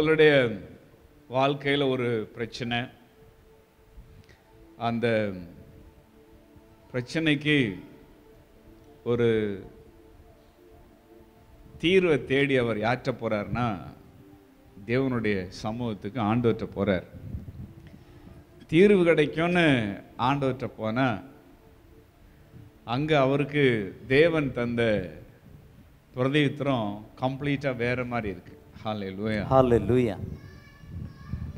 அவளுடைய வாழ்க்கையில் ஒரு பிரச்சனை. அந்த பிரச்சனைக்கு ஒரு தீர்வை தேடி அவர் யாற்ற போறாருன்னா தேவனுடைய சமூகத்துக்கு ஆண்டவற்ற போறார். தீர்வு கிடைக்கும்னு ஆண்டவர்கிட்ட போனால் அங்க அவருக்கு தேவன் தந்த பிரதித்திரம் கம்ப்ளீட்டாக வேற மாதிரி இருக்கு. ஹalleluya Hallelujah.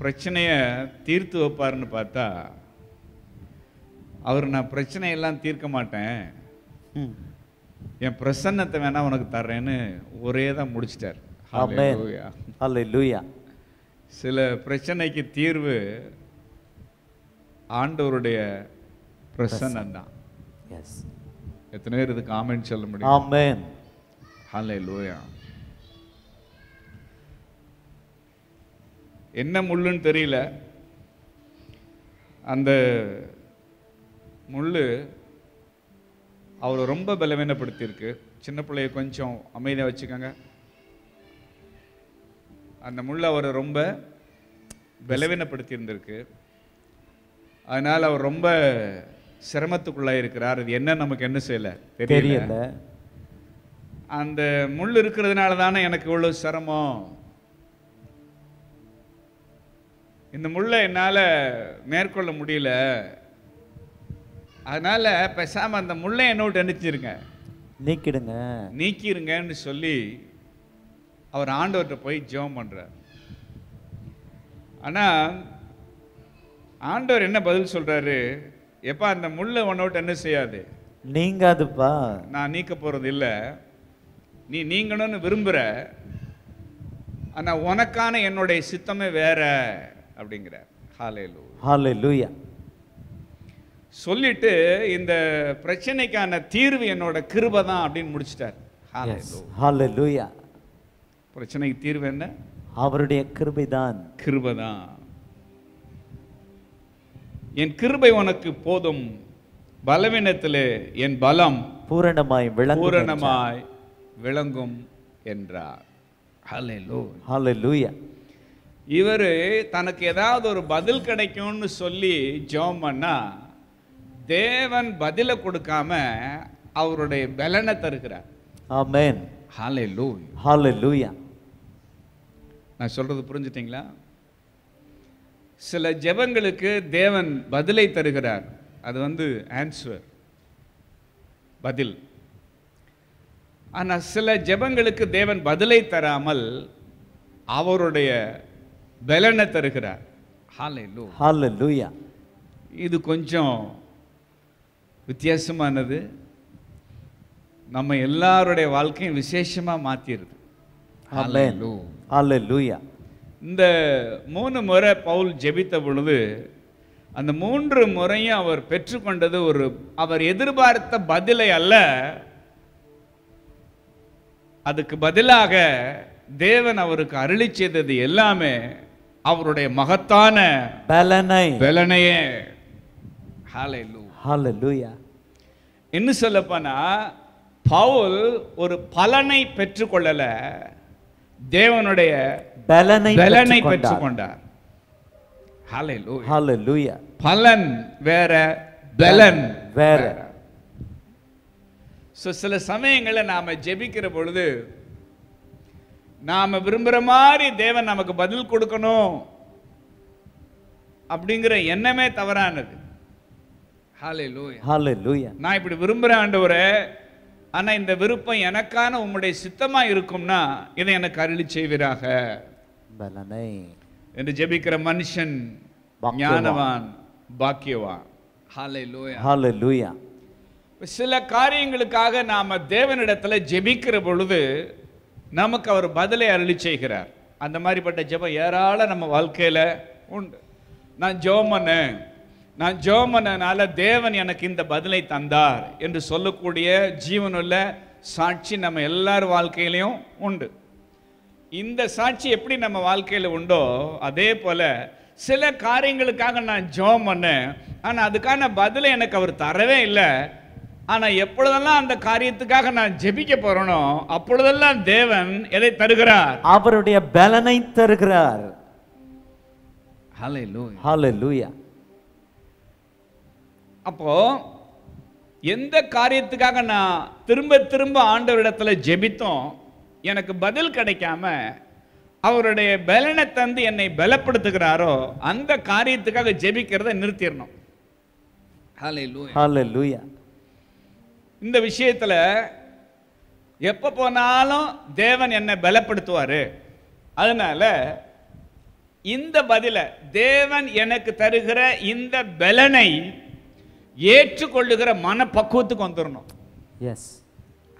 பிரச்சனையை தீர்த்து வைப்பாருன்னு பார்த்தா அவர் நான் பிரச்சனையெல்லாம் தீர்க்க மாட்டேன். என் பிரசன்னத்தை வேணா உனக்கு தர்றேன்னு ஒரே தான் முடிச்சிட்டார். Hallelujah. சில பிரச்சனைக்கு தீர்வு ஆண்டவருடைய பிரசன்னம் தான். எத்தனை பேர் இதுக்கு ஆமென் சொல்ல முடியும் Amen. ஹalleluya என்ன முள்ளுன்னு தெரியல. அந்த முள்ளு அவரை ரொம்ப பலவீனப்படுத்தியிருக்கு. சின்ன பிள்ளைய கொஞ்சம் அமைதியாக வச்சுக்கோங்க. அந்த முள் அவரை ரொம்ப பலவீனப்படுத்தி இருந்திருக்கு அதனால் அவர் ரொம்ப சிரமத்துக்குள்ளாக இருக்கிறார். அது என்ன நமக்கு என்ன செய்யல? தெரியல. அந்த முள் இருக்கிறதுனால தானே எனக்கு இவ்வளவு சிரமம்? இந்த முள்ளை என்னால் மேற்கொள்ள முடியல. அதனால பேசாம அந்த முள்ளை என்ன விட்டு அனுப்பிச்சிருங்க நீக்கிடுங்க. நீக்கிருங்கன்னு சொல்லி அவர் ஆண்டவர்கிட்ட போய் ஜெபம் பண்றார். ஆனா ஆண்டவர் என்ன பதில் சொல்றாரு? எப்பா அந்த முள்ளை உன்னை விட்டு என்ன செய்யாது? நீங்காதுப்பா. நான் நீக்க போறது இல்ல. நீ நீங்கணும்னு விரும்புற. ஆனா உனக்கான என்னுடைய சித்தமே வேற. அப்படிங்கிற ஹாலேலு Hallelujah. சொல்லிட்டு இந்த பிரச்சனைக்கான தீர்வு என்னோட கிருபை தான் அப்படின்னு முடிச்சிட்டார். Hallelujah. பிரச்சனைக்கு தீர்வு என்ன அவருடைய கிருபைதான் கிருபை தான் என் கிருபை உனக்கு போதும் பலவீனத்திலே என் பலம் பூரணமாய் விளங்கும் என்றார். பூரணமாய் விளங்கும் என்றார் ஹalleluya. இவர் தனக்கு ஏதாவது ஒரு பதில் கிடைக்கும்னு சொல்லி பண்ணா தேவன் பதிலை கொடுக்காம அவருடைய பலனை தருகிறார் Amen. ஹalleluya. Hallelujah. நான் சொல்றது புரிஞ்சுட்டீங்களா சில ஜெபங்களுக்கு தேவன் பதிலை தருகிறார் அது வந்து ஆன்சர் பதில் ஆனா சில ஜெபங்களுக்கு தேவன் பதிலை தராமல் அவருடைய பலனை தருகிறார் ஹalleluya. Hallelujah. இது கொஞ்சம் வித்தியாசமானது நம்ம எல்லாருடைய வாழ்க்கையும் விசேஷமா மாத்திருது Amen. Hallelujah. Hallelujah. இந்த மூணு முறை பவுல் ஜெபித்த பொழுது அந்த மூன்று முறையும் அவர் பெற்றுக்கொண்டது ஒரு அவர் எதிர்பார்த்த பதிலை அல்ல அதுக்கு பதிலாக தேவன் அவருக்கு அருளி செய்தது எல்லாமே அவருடைய மகத்தான பலனை. பலனையே. இன்னும் சொல்லப்போனா பவுல் ஒரு பலனை பெற்றுக்கொள்ளல தேவனுடைய பலனை பலனை பெற்றுக்கொண்டார். பலன் வேற பலன் வேற. சில சமயங்களில் நாம ஜெபிக்கிற பொழுது நாம விரும்புற மாதிரி தேவன் நமக்கு பதில் கொடுக்கணும் அப்படிங்கிற எண்ணமே தவறானது. நான் இப்படி விரும்புகிறேன் ஆண்டவரே ஆனா இந்த விருப்பம் எனக்கான உம்முடைய சித்தமா இருக்கும்னா இதை எனக்கு அருளி செய்வீராக பலனை என்று ஜெபிக்கிற மனுஷன் பாக்கியவான். ஞானவான் பாக்கியவான். சில காரியங்களுக்காக நாம தேவனிடத்துல ஜெபிக்கிற பொழுது நமக்கு அவர் பதிலை அருளி செய்கிறார். அந்த மாதிரிப்பட்ட ஜெபம் ஏராள நம்ம வாழ்க்கையில் உண்டு. நான் ஜெபம் நான் ஜோமனனால தேவன் எனக்கு இந்த பதிலை தந்தார் என்று சொல்லக்கூடிய ஜீவனுள்ள சாட்சி நம்ம எல்லார் வாழ்க்கையிலையும் உண்டு. இந்த சாட்சி எப்படி நம்ம வாழ்க்கையில் உண்டோ அதே போல சில காரியங்களுக்காக நான் ஜெபம் பண்ணேன் ஆனால் அதுக்கான பதிலை எனக்கு அவர் தரவே இல்லை. ஆனா எப்பொழுதெல்லாம் அந்த காரியத்துக்காக நான் ஜெபிக்க போறேனோ அப்பொழுதெல்லாம் தேவன் எதை தருகிறார்? அவருடைய பலனை தருகிறார். அப்போ எந்த காரியத்துக்காக நான் திரும்ப திரும்ப ஆண்டவரிடத்துல ஜெபித்தோம் எனக்கு பதில் கிடைக்காம அவருடைய பலனை தந்து என்னை பலப்படுத்துகிறாரோ அந்த காரியத்துக்காக ஜெபிக்கிறதை நிறுத்திடணும். ஹalleluya ஹalleluya இந்த விஷயத்துல எப்ப போனாலும் தேவன் என்னை பலப்படுத்துவாரு. அதனால இந்த பதில தேவன் எனக்கு தருகிற இந்த பலனை ஏற்றுக்கொள்ளுகிற மனப்பக்குவத்துக்கு வந்துடணும் எஸ்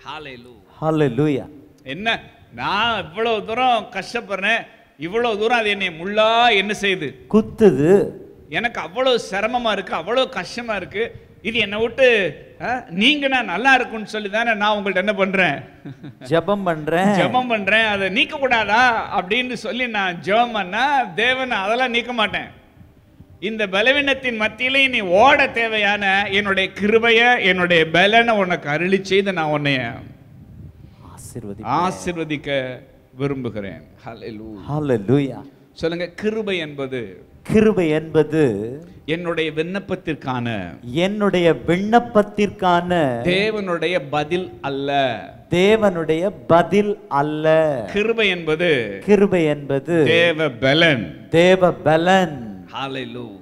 ஹalleluya. ஹalleluya என்ன? நான் இவ்வளவு தூரம் கஷ்டப்படுறேன் இவ்வளவு தூரம் அது என்னை முள்ளா என்ன செய்யுது? குத்துது. எனக்கு அவ்வளவு சிரமமா இருக்கு அவ்வளவு கஷ்டமா இருக்கு இது என்னை விட்டு நீங்க நான் நல்லா இருக்கும்னு சொல்லி தானே நான் உங்கள்ட்ட என்ன பண்றேன்? ஜெபம் பண்றேன். ஜெபம் பண்றேன். அதை நீக்க கூடாதா? அப்படின்னு சொல்லி நான் ஜெபம் பண்ணா தேவன் அதெல்லாம் நீக்க மாட்டேன். இந்த பலவீனத்தின் மத்தியிலே நீ ஓட தேவையான என்னுடைய கிருபைய என்னுடைய பலனை உனக்கு அருளி செய்து நான் உன்னைய ஆசீர்வதி ஆசிர்வதிக்க விரும்புகிறேன். சொல்லுங்க கிருபை என்பது கிருபை என்பது என்னுடைய விண்ணப்பத்திற்கான. என்னுடைய விண்ணப்பத்திற்கான. தேவனுடைய பதில் அல்ல. தேவனுடைய பதில் அல்ல. கிருபை என்பது கிருபை என்பது தேவ பலன் தேவ பலன் ஹalleluya.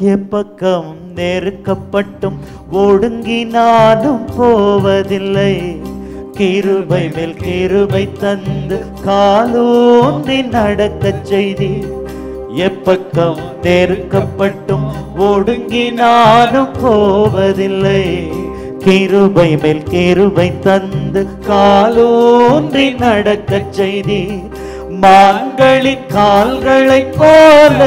எப்பக்கம் நெருக்கப்பட்டும் ஒடுங்கினாலும் போவதில்லை. கிருபை மேல் கிருபை தந்து காலூன்றி நடக்க செய்தி எப்பக்கம் நெருக்கப்பட்டும் ஒடுங்கினாலும் போவதில்லை. கிருபை மேல் கிருபை தந்து காலூன்றி நடக்க செய்தி மான்களின் கால்களைப் போல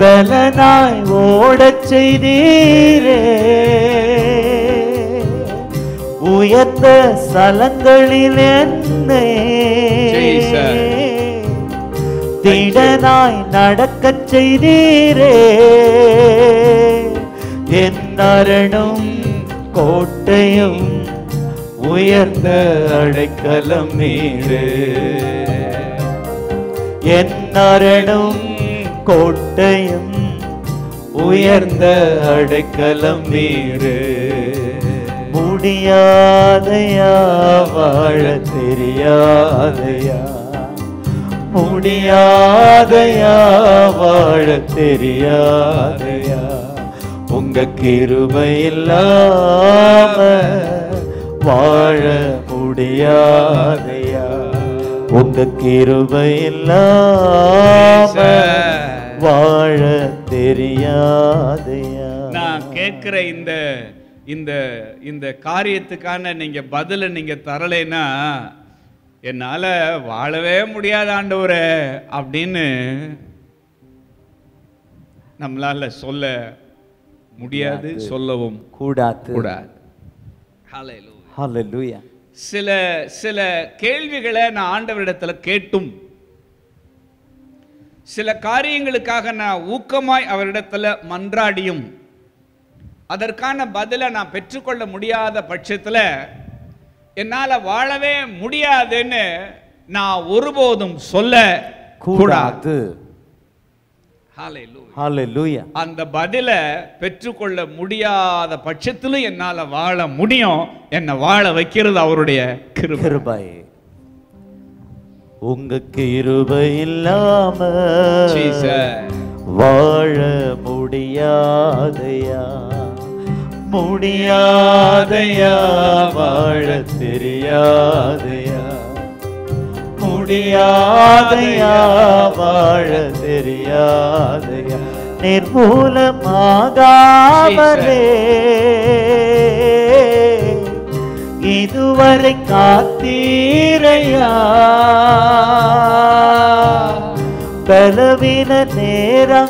பலனாய் ஓடச் செய்தீரே. உயர்ந்த சலங்களில் என்னை. திடனாய் நடக்கச் செய்தீரே. என் அரணும் கோட்டையும் உயர்ந்த அடைக்கலம் நீரே என் அரணும் கோட்டையும் உயர்ந்த அடைக்கலம் நீரே முடியாதையா வாழ தெரியாதையா. முடியாதையா வாழ தெரியாதையா. உங்க கிருபை இல்லாம வாழ முடியாதையா. உங்க கிருபை இல்லாம வாழ தெரியாதையா. நான் கேட்கிற இந்த இந்த இந்த காரியத்துக்கான நீங்க பதிலை நீங்க தரலைன்னா என்னால வாழவே முடியாத ஆண்டவரே அப்படின்னு நம்மளால சொல்ல முடியாது சொல்லவும் கூடாது. கூடாது. சில சில கேள்விகளை நான் ஆண்டவரிடத்துல கேட்டும். சில காரியங்களுக்காக நான் ஊக்கமாய் அவரிடத்துல மன்றாடியும். அதற்கான பதிலை நான் பெற்றுக்கொள்ள முடியாத பட்சத்துல என்னால வாழவே முடியாதுன்னு நான் ஒருபோதும் சொல்ல கூடாது. அந்த பதிலை பெற்றுக்கொள்ள முடியாத பட்சத்திலும் என்னால வாழ முடியும். என்னை வாழ வைக்கிறது அவருடைய கிருபை. கிருபை. உங்க கிருபை இல்லாம. வாழ முடியாதையா? முடியாதையா வாழ தெரியாதையா? முடியாதையா வாழ தெரியாதையா? நிர்மூலமாகாமலே. இதுவரை காத்தீரையா? பலவின நேரங்களில்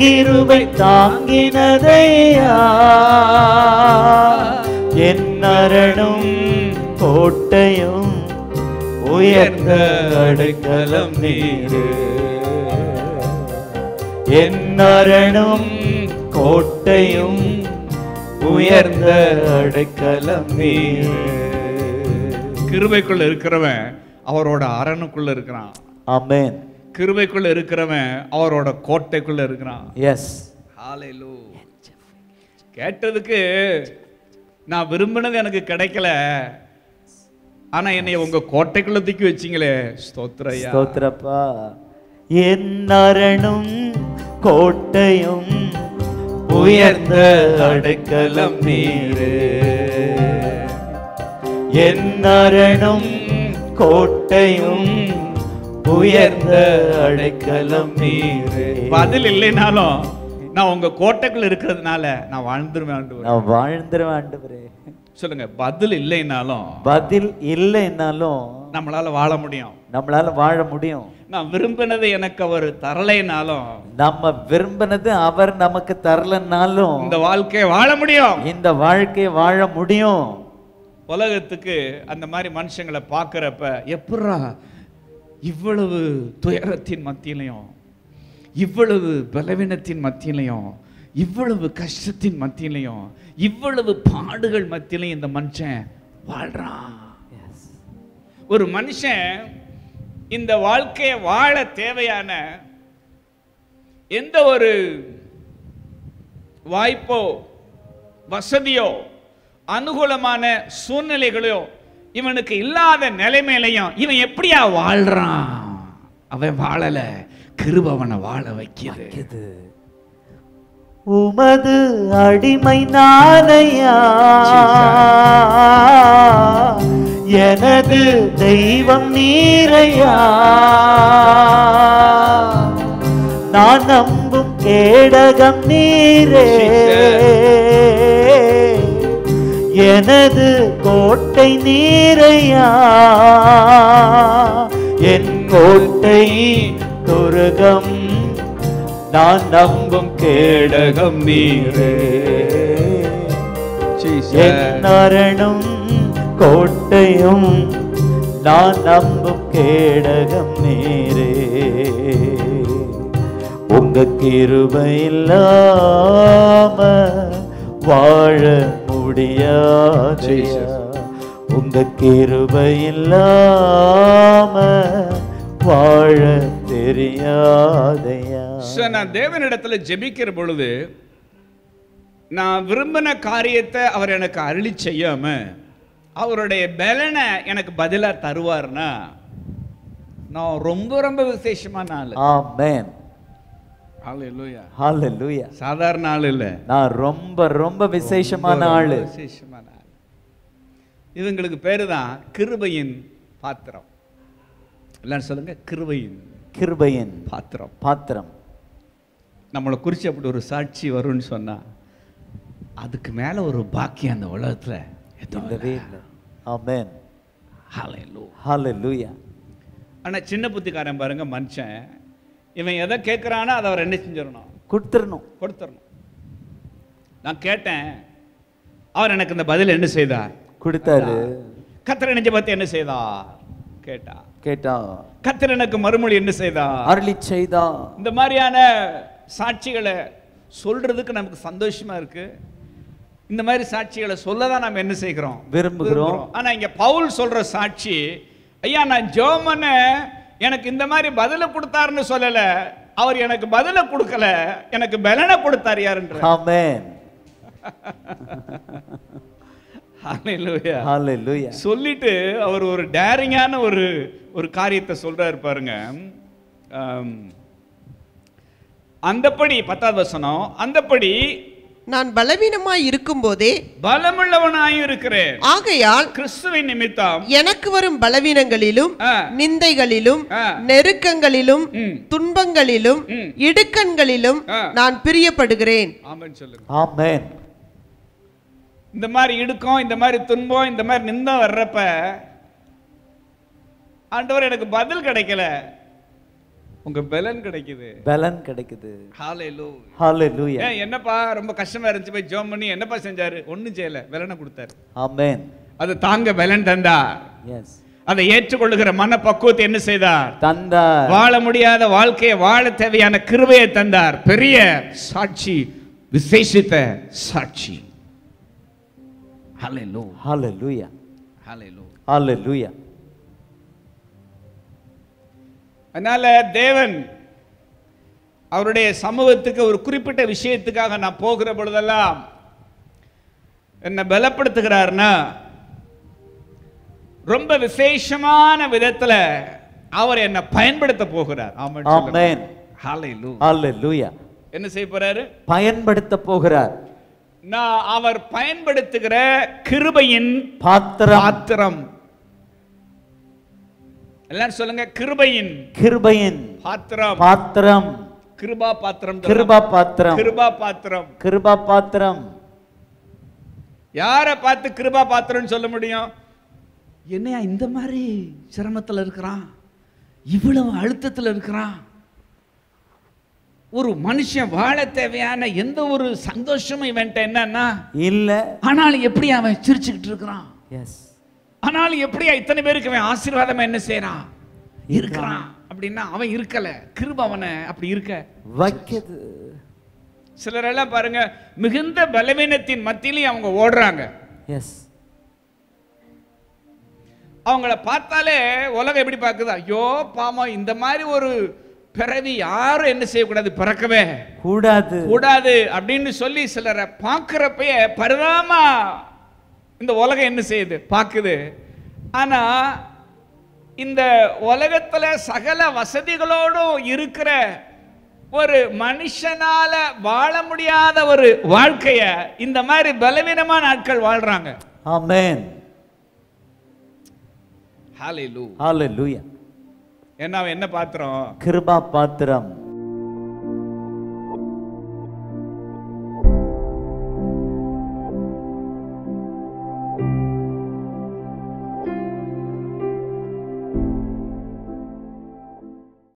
கிருபை தாங்கினதையா? என் அரணும் கோட்டையும் உயர்ந்த அடைக்கலம் நீரு. என் அரணும் கோட்டையும் உயர்ந்த அடைக்கலம் நீர். கிருபைக்குள்ள இருக்கிறவன் அவரோட அரணுக்குள்ள இருக்கிறான். ஆமென். கிருபைக்குள்ள இருக்கிறவன் அவரோட கோட்டைக்குள்ள இருக்கிறான். எஸ் ஹalleluya கேட்டதுக்கு நான் விரும்பினது எனக்கு கிடைக்கல. ஆனா என்னை உங்க கோட்டைக்குள்ள தூக்கி வச்சீங்களே ஸ்தோத்திரையா. ஸ்தோத்திரப்பா. என் அரணும் கோட்டையும் உயர்ந்த அடைக்கலம் நீரு. என் அரணும் கோட்டையும் உயர்ந்த அடைக்கலம் நீரு. பதில் இல்லைனாலும் நான் உங்க கோட்டைக்குள்ள இருக்கிறதுனால நான் வாழ்ந்துருவேன். நான் வாழ்ந்துருவேன் ஆண்டவரே. சொல்லுங்க பதில் இல்லைனாலும் பதில் இல்லைன்னாலும் நம்மளால வாழ முடியும். நம்மளால வாழ முடியும். நான் விரும்பினதை எனக்கு அவர் தரலைனாலும் நம்ம விரும்பினது அவர் நமக்கு தரலனாலும் இந்த வாழ்க்கையை வாழ முடியும். இந்த வாழ்க்கையை வாழ முடியும். உலகத்துக்கு அந்த மாதிரி மனுஷங்களை பார்க்குறப்ப எப்படா இவ்வளவு துயரத்தின் மத்தியிலையும் இவ்வளவு பலவீனத்தின் மத்தியிலையும் இவ்வளவு கஷ்டத்தின் மத்தியிலையும் இவ்வளவு பாடுகள் மத்தியிலையும் இந்த மனுஷன் வாழ்றான். ஒரு மனுஷன் இந்த வாழ்க்கையை வாழ தேவையான எந்த ஒரு வாய்ப்போ வசதியோ அனுகூலமான சூழ்நிலைகளோ இவனுக்கு இல்லாத நிலைமையிலையும் இவன் எப்படியா வாழ்றான்? அவன் வாழல கிருப அவனை வாழ வைக்கிது. இது உமது அடிமை நானையா எனது தெய்வம் நீரையா? நான் நம்பும் கேடகம் நீரே. எனது கோட்டை நீரையா? என் கோட்டை துருகம் நான் நம்பும் கேடகம் நீரே. என் அரணும் கோட்டையும் நான் நம்பும் கேடகம் நீரே. உங்க கிருபை இல்லாம வாழ முடியாதையா உங்க கிருபை இல்லாம வாழ தெரியாதையா So, நான் தேவனிடத்துல ஜெபிக்கிற பொழுது நான் விரும்பின காரியத்தை அவர் எனக்கு அருளி செய்யாம அவருடைய பலனை எனக்கு பதிலா தருவார்னா நான் ரொம்ப ரொம்ப விசேஷமான ஆளு. ஹalleluya சாதாரண ஆள் இல்ல. நான் ரொம்ப ரொம்ப விசேஷமான ஆளு. விசேஷமான ஆள். இவங்களுக்கு பேரு தான் கிருபையின் பாத்திரம். எல்லாரும் சொல்லுங்க கிருபையின் கிருபையின் பாத்திரம். பாத்திரம். நம்மளை குறித்து அப்படி ஒரு சாட்சி வரும்னு சொன்னா அதுக்கு மேல ஒரு பாக்கியம் அந்த உலகத்துல இல்லவே இல்லை. ஆமென் Hallelujah. ஹalleluya ஆனா சின்ன புத்திக்காரன் பாருங்க மனுஷன் இவன் எதை கேட்குறானோ அதை அவர் என்ன செஞ்சிடணும்? கொடுத்துடணும். கொடுத்துடணும். நான் கேட்டேன் அவர் எனக்கு இந்த பதில் என்ன செய்தார்? கொடுத்தாரு. கத்திர நெஞ்ச பத்தி என்ன செய்தார்? கேட்டா கேட்டா கத்திர எனக்கு மறுமொழி என்ன செய்தார்? அருளி செய்தா இந்த மாதிரியான சாட்சிகளை சொல்றதுக்கு நமக்கு சந்தோஷமா இருக்கு. இந்த மாதிரி சாட்சிகளை சொல்ல தான் நம்ம என்ன செய்கிறோம்? விரும்புகிறோம். ஆனா இங்க பவுல் சொல்ற சாட்சி ஐயா நான் ஜோமன எனக்கு இந்த மாதிரி பதில கொடுத்தாருன்னு சொல்லல. அவர் எனக்கு பதில கொடுக்கல. எனக்கு பலனை கொடுத்தார் யாருன்ற. ஆமென். சொல்லிட்டு அவர் ஒரு டேரிங்கான ஒரு ஒரு காரியத்தை சொல்றாரு பாருங்க. அந்தப்படி பத்தாவது வசனம் அந்தப்படி நான் பலவீனமாய் இருக்கும்போதே பலமுள்ளவனாயும் இருக்கிறேன் ஆகையால் கிறிஸ்துவின் நிமித்தம் எனக்கு வரும் பலவீனங்களிலும். நிந்தைகளிலும். நெருக்கங்களிலும். துன்பங்களிலும். இடுக்கண்களிலும். நான் பிரியப்படுகிறேன் ஆமென் சொல்லுங்க ஆமென் இந்த மாதிரி இடுக்கம் இந்த மாதிரி துன்பம் இந்த மாதிரி நிந்தம் வர்றப்ப ஆண்டவர் எனக்கு பதில் கிடைக்கல உங்க பலன் கிடைக்குது. பலன் கிடைக்குது. ஹalleluya ஹalleluya என்னப்பா ரொம்ப கஷ்டமா இருந்துச்சு போய் ஜோம் பண்ணி என்னப்பா செஞ்சாரு? ஒண்ணும் செய்யல பலனை கொடுத்தாரு. ஆமென் அது தாங்க பலன் தந்தார் எஸ் அதை ஏற்றுக்கொள்ளுகிற மனப்பக்குவத்தை என்ன செய்தார்? தந்தார். வாழ முடியாத வாழ்க்கையை வாழ தேவையான கிருபையை தந்தார். பெரிய சாட்சி விசேஷித்த சாட்சி. Hallelujah. ஹalleluya Hallelujah. ஹalleluya அதனால தேவன் அவருடைய சமூகத்துக்கு ஒரு குறிப்பிட்ட விஷயத்துக்காக நான் போகிற பொழுதெல்லாம் என்னை பலப்படுத்துகிறார்னா ரொம்ப விசேஷமான விதத்துல அவர் என்னை பயன்படுத்த போகிறார். என்ன செய்ய போறாரு? பயன்படுத்த போகிறார். நான் அவர் பயன்படுத்துகிற கிருபையின் பாத்திரம். பாத்திரம். எல்லாரும் சொல்லுங்க கிருபையின் கிருபையின் பாத்திரம். பாத்திரம். கிருபா பாத்திரம் கிருபா பாத்திரம். கிருபா பாத்திரம். கிருபா பாத்திரம். யாரை பார்த்து கிருபா பாத்திரம்னு சொல்ல முடியும்? என்னையா இந்த மாதிரி சிரமத்தில் இருக்கிறான்? இவ்வளவு அழுத்தத்தில் இருக்கிறான்? ஒரு மனுஷன் வாழ தேவையான எந்த ஒரு சந்தோஷமும் இவன்ட்ட என்னன்னா இல்ல. ஆனாலும் எப்படி அவன் சிரிச்சுக்கிட்டு இருக்கிறான். எஸ் ஆனாலும் எப்படியா இத்தனை பேருக்கு அவன் ஆசீர்வாதமா என்ன செய்யறான்? இருக்கிறான். அப்படின்னா அவன் இருக்கல. கிருப அவனை அப்படி இருக்க. வைக்குது சிலரெல்லாம் பாருங்க மிகுந்த பலவீனத்தின் மத்தியிலையும் அவங்க ஓடுறாங்க. எஸ் அவங்கள பார்த்தாலே உலகம் எப்படி பார்க்குது? ஐயோ பாவம் இந்த மாதிரி ஒரு பிறவி யாரும் என்ன செய்யக்கூடாது? பிறக்கவே. கூடாது. கூடாது அப்படின்னு சொல்லி சிலரை பார்க்குறப்பயே பரிதாமா இந்த உலகம் என்ன செய்யுது? பார்க்குது. ஆனா இந்த உலகத்துல சகல வசதிகளோடும் இருக்கிற ஒரு மனுஷனால வாழ முடியாத ஒரு வாழ்க்கைய இந்த மாதிரி பலவீனமான ஆட்கள் வாழ்றாங்க. ஆமென் ஹalleluya ஹalleluya என்ன என்ன பாத்திரம்? கிருபா பாத்திரம்.